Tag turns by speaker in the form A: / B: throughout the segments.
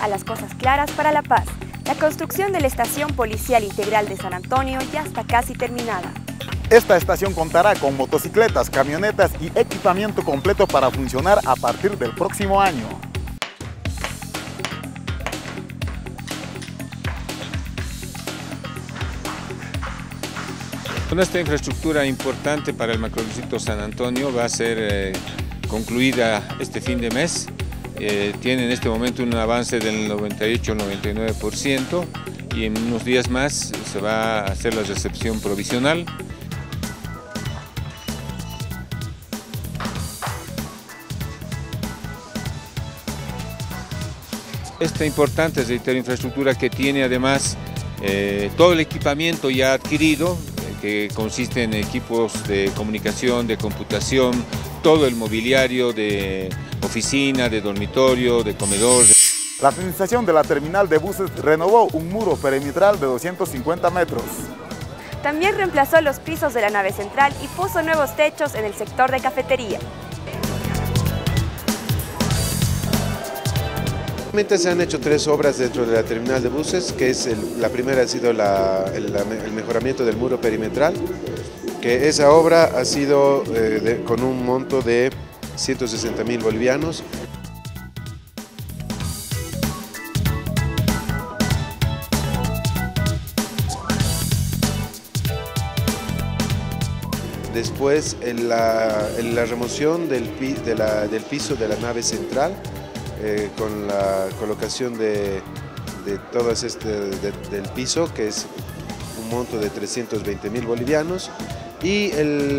A: a las cosas claras para la paz. La construcción de la Estación Policial Integral de San Antonio ya está casi terminada.
B: Esta estación contará con motocicletas, camionetas y equipamiento completo para funcionar a partir del próximo año.
C: Esta infraestructura importante para el macrodistrito San Antonio va a ser eh, concluida este fin de mes. Eh, tiene en este momento un avance del 98-99% y en unos días más se va a hacer la recepción provisional. Esta importante infraestructura que tiene además eh, todo el equipamiento ya adquirido, que consiste en equipos de comunicación, de computación, todo el mobiliario de oficina, de dormitorio, de comedor.
B: La administración de la terminal de buses renovó un muro perimetral de 250 metros.
A: También reemplazó los pisos de la nave central y puso nuevos techos en el sector de cafetería.
D: se han hecho tres obras dentro de la terminal de buses, que es la primera ha sido el, mejoramiento del muro perimetral, que esa obra ha sido eh, con un monto de 160 mil bolivianos. Después, en la, remoción del piso de la nave central, eh, con la colocación de, todo este del piso, que es un monto de 320 mil bolivianos, y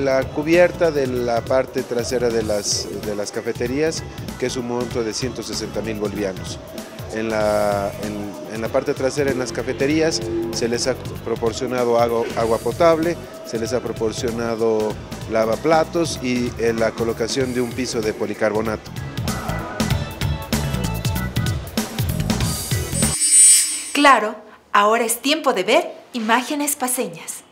D: la cubierta de la parte trasera de las, de las cafeterías, que es un monto de 160 mil bolivianos. En la, en, la, parte trasera, en las cafeterías, se les ha proporcionado agua, agua potable, se les ha proporcionado lavaplatos y eh, la colocación de un piso de policarbonato.
E: Claro, ahora es tiempo de ver imágenes paseñas.